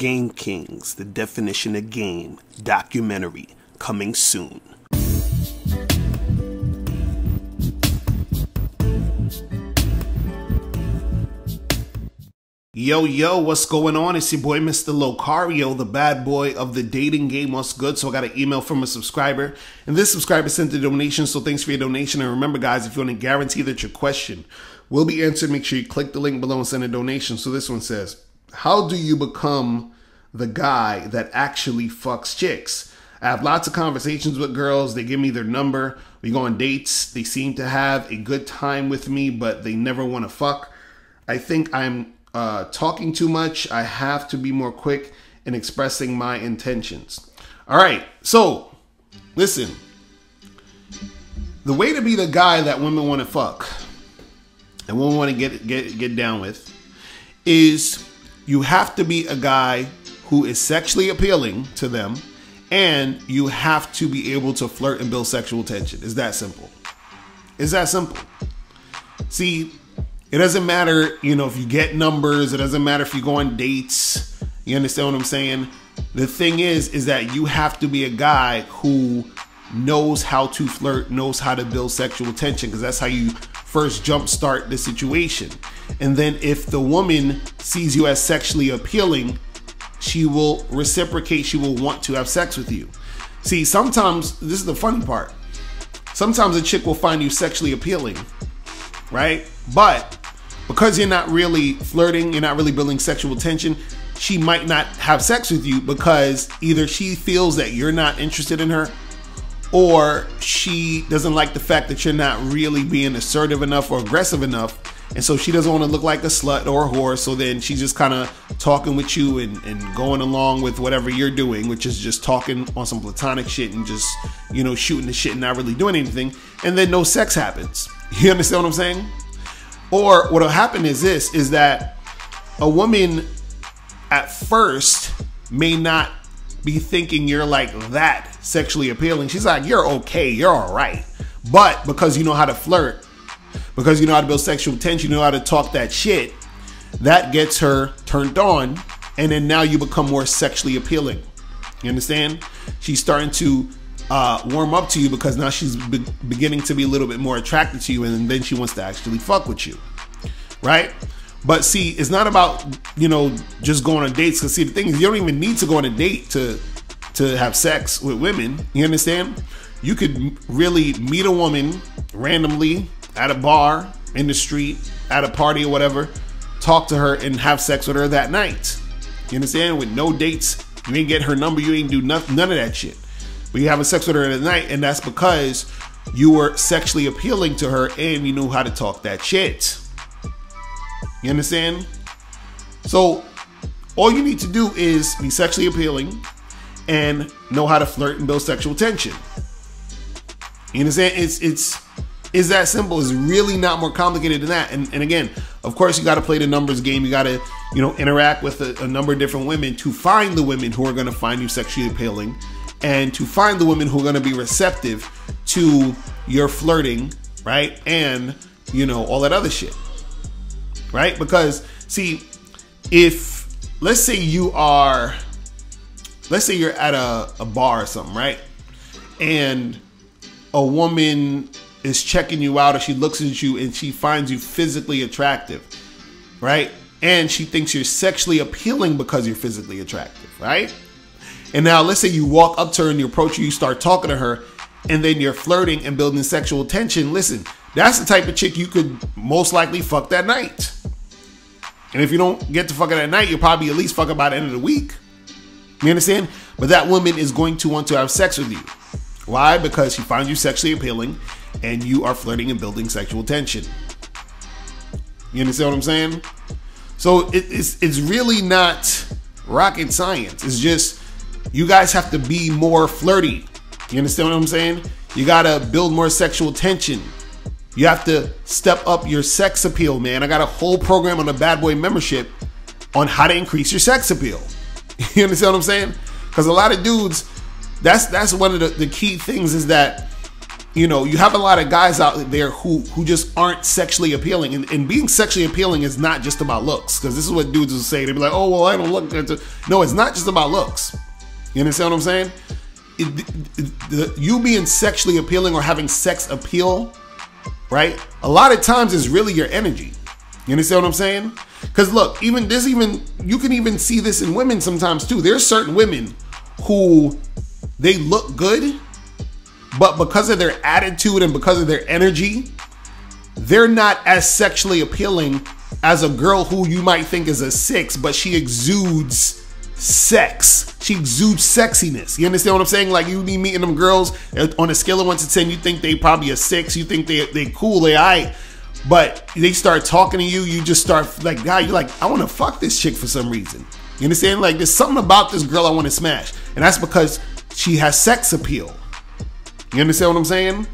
Game Kings, the definition of game, documentary, coming soon. Yo, yo, what's going on? It's your boy, Mr. Locario, the bad boy of the dating game. What's good? So I got an email from a subscriber, and this subscriber sent a donation, so thanks for your donation. And remember, guys, if you want to guarantee that your question will be answered, make sure you click the link below and send a donation. So this one says, how do you become the guy that actually fucks chicks? I have lots of conversations with girls. They give me their number. We go on dates. They seem to have a good time with me, but they never want to fuck. I think I'm uh, talking too much. I have to be more quick in expressing my intentions. All right, so listen. The way to be the guy that women want to fuck and women want to get get get down with is you have to be a guy who is sexually appealing to them and you have to be able to flirt and build sexual tension. Is that simple? Is that simple? See, it doesn't matter, you know, if you get numbers, it doesn't matter if you go on dates. You understand what I'm saying? The thing is, is that you have to be a guy who knows how to flirt, knows how to build sexual tension, because that's how you first jumpstart the situation. And then if the woman sees you as sexually appealing, she will reciprocate, she will want to have sex with you. See, sometimes, this is the funny part. Sometimes a chick will find you sexually appealing, right? But because you're not really flirting, you're not really building sexual tension, she might not have sex with you because either she feels that you're not interested in her or she doesn't like the fact that you're not really being assertive enough or aggressive enough. And so she doesn't want to look like a slut or a whore. So then she's just kind of talking with you and, and going along with whatever you're doing, which is just talking on some platonic shit and just, you know, shooting the shit and not really doing anything. And then no sex happens. You understand what I'm saying? Or what'll happen is this is that a woman at first may not be thinking you're like that sexually appealing. She's like, you're okay, you're all right. But because you know how to flirt, because you know how to build sexual tension, you know how to talk that shit, that gets her turned on. And then now you become more sexually appealing. You understand? She's starting to uh, warm up to you because now she's be- beginning to be a little bit more attracted to you, and then she wants to actually fuck with you, right? But see, it's not about you know just going on dates. Because see, the thing is, you don't even need to go on a date to to have sex with women. You understand? You could really meet a woman randomly at a bar, in the street, at a party or whatever, talk to her and have sex with her that night. You understand? With no dates, you ain't get her number, you ain't do nothing, none of that shit. But you having sex with her at night, and that's because you were sexually appealing to her and you knew how to talk that shit. You understand? So all you need to do is be sexually appealing and know how to flirt and build sexual tension. You understand? It's it's is that simple. It's really not more complicated than that. And, and again, of course, you got to play the numbers game. You got to, you know, interact with a, a number of different women to find the women who are going to find you sexually appealing and to find the women who are going to be receptive to your flirting, right? And, you know, all that other shit, right? Because, see, if, let's say you are, let's say you're at a, a bar or something, right? And a woman is checking you out or she looks at you and she finds you physically attractive, right? And she thinks you're sexually appealing because you're physically attractive, right? And now let's say you walk up to her and you approach her, you start talking to her, and then you're flirting and building sexual tension. Listen, that's the type of chick you could most likely fuck that night. And if you don't get to fuck her that night, you'll probably at least fuck her by the end of the week. You understand? But that woman is going to want to have sex with you. Why? Because she finds you sexually appealing and you are flirting and building sexual tension. You understand what I'm saying? So it, it's it's really not rocket science. It's just you guys have to be more flirty. You understand what I'm saying? You gotta build more sexual tension. You have to step up your sex appeal, man. I got a whole program on the Bad Boy membership on how to increase your sex appeal. You understand what I'm saying? Because a lot of dudes, that's that's one of the, the key things is that you know, you have a lot of guys out there who who just aren't sexually appealing, and, and being sexually appealing is not just about looks, because this is what dudes will say. They'll be like, "Oh, well, I don't look good." No, it's not just about looks. You understand what I'm saying? It, it, the, you being sexually appealing or having sex appeal, right? A lot of times is really your energy. You understand what I'm saying? Because look, even this, even you can even see this in women sometimes too. There's certain women who they look good but because of their attitude and because of their energy, they're not as sexually appealing as a girl who you might think is a six, but she exudes sex. She exudes sexiness. You understand what I'm saying? Like you be meeting them girls on a scale of one to ten, you think they probably a six, you think they they cool, they I. But they start talking to you, you just start like, God, you're like, I want to fuck this chick for some reason. You understand? Like there's something about this girl I want to smash, and that's because she has sex appeal. You understand what I'm saying?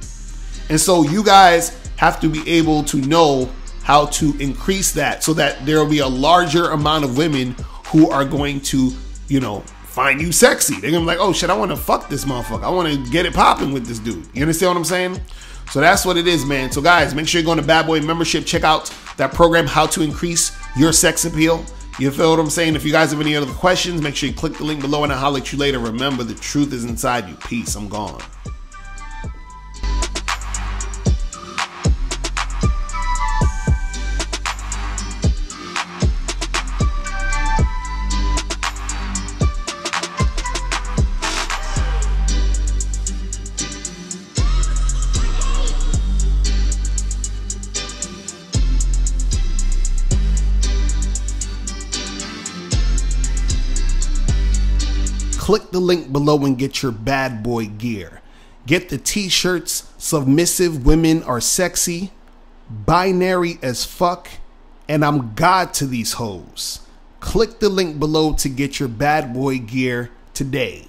And so you guys have to be able to know how to increase that so that there will be a larger amount of women who are going to, you know, find you sexy. They're gonna be like, oh shit, I wanna fuck this motherfucker. I wanna get it popping with this dude. You understand what I'm saying? So that's what it is, man. So guys, make sure you go to Bad Boy membership, check out that program, How to Increase Your Sex Appeal. You feel what I'm saying? If you guys have any other questions, make sure you click the link below and I'll holler at you later. Remember, the truth is inside you. Peace. I'm gone. Click the link below and get your bad boy gear. Get the t shirts, Submissive Women Are Sexy, Binary as Fuck, and I'm God to these hoes. Click the link below to get your bad boy gear today.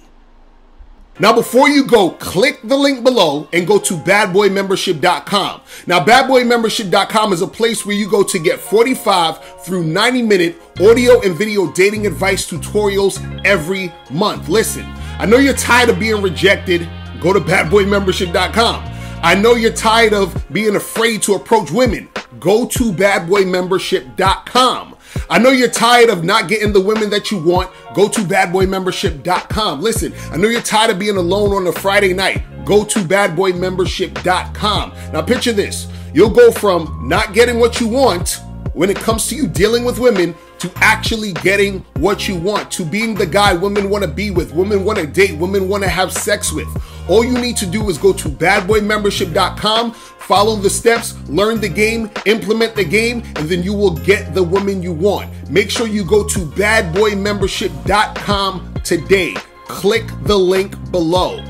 Now, before you go, click the link below and go to badboymembership.com. Now, badboymembership.com is a place where you go to get 45 through 90 minute audio and video dating advice tutorials every month. Listen, I know you're tired of being rejected. Go to badboymembership.com. I know you're tired of being afraid to approach women. Go to badboymembership.com. I know you're tired of not getting the women that you want. Go to badboymembership.com. Listen, I know you're tired of being alone on a Friday night. Go to badboymembership.com. Now picture this. You'll go from not getting what you want when it comes to you dealing with women to actually getting what you want, to being the guy women want to be with, women want to date, women want to have sex with. All you need to do is go to badboymembership.com, follow the steps, learn the game, implement the game, and then you will get the woman you want. Make sure you go to badboymembership.com today. Click the link below.